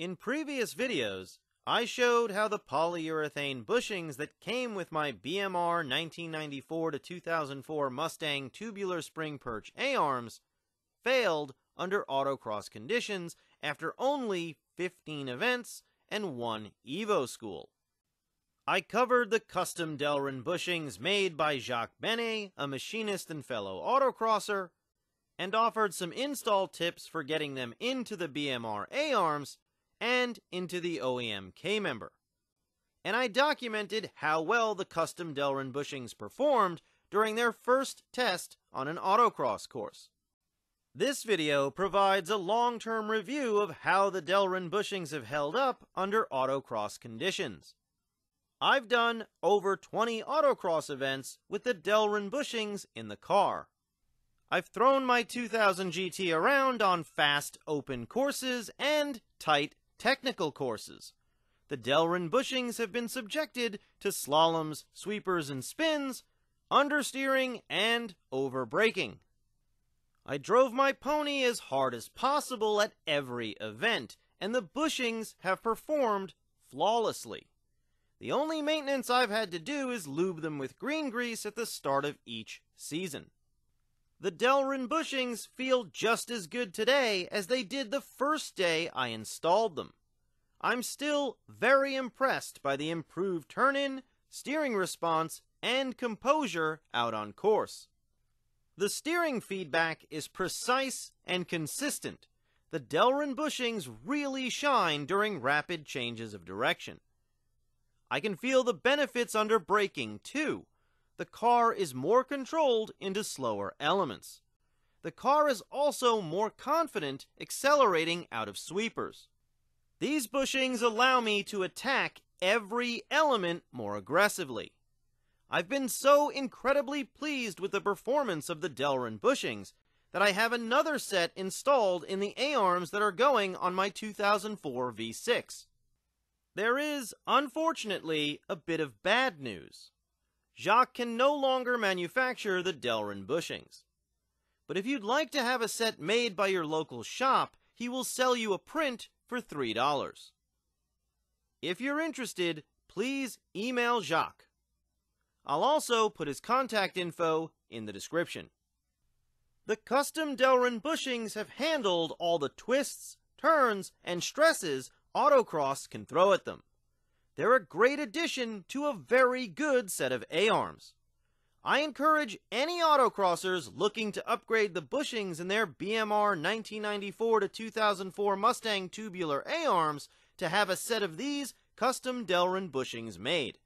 In previous videos, I showed how the polyurethane bushings that came with my BMR 1994 to 2004 Mustang tubular spring perch A-arms failed under autocross conditions after only 15 events and one Evo school. I covered the custom Delrin bushings made by Jacques Bene, a machinist and fellow autocrosser, and offered some install tips for getting them into the BMR A-arms and into the OEM K member. And I documented how well the custom Delrin bushings performed during their first test on an autocross course. This video provides a long-term review of how the Delrin bushings have held up under autocross conditions. I've done over 20 autocross events with the Delrin bushings in the car. I've thrown my 2000 GT around on fast open courses and tight technical courses. The Delrin bushings have been subjected to slaloms, sweepers, and spins, understeering, and overbraking. I drove my pony as hard as possible at every event, and the bushings have performed flawlessly. The only maintenance I've had to do is lube them with green grease at the start of each season. The Delrin bushings feel just as good today as they did the first day I installed them. I'm still very impressed by the improved turn-in, steering response, and composure out on course. The steering feedback is precise and consistent. The Delrin bushings really shine during rapid changes of direction. I can feel the benefits under braking too the car is more controlled into slower elements. The car is also more confident accelerating out of sweepers. These bushings allow me to attack every element more aggressively. I've been so incredibly pleased with the performance of the Delrin bushings that I have another set installed in the A-arms that are going on my 2004 V6. There is, unfortunately, a bit of bad news. Jacques can no longer manufacture the Delrin bushings. But if you'd like to have a set made by your local shop, he will sell you a print for $3. If you're interested, please email Jacques. I'll also put his contact info in the description. The custom Delrin bushings have handled all the twists, turns, and stresses autocross can throw at them. They're a great addition to a very good set of A-arms. I encourage any autocrossers looking to upgrade the bushings in their BMR 1994 to 2004 Mustang tubular A-arms to have a set of these custom Delrin bushings made.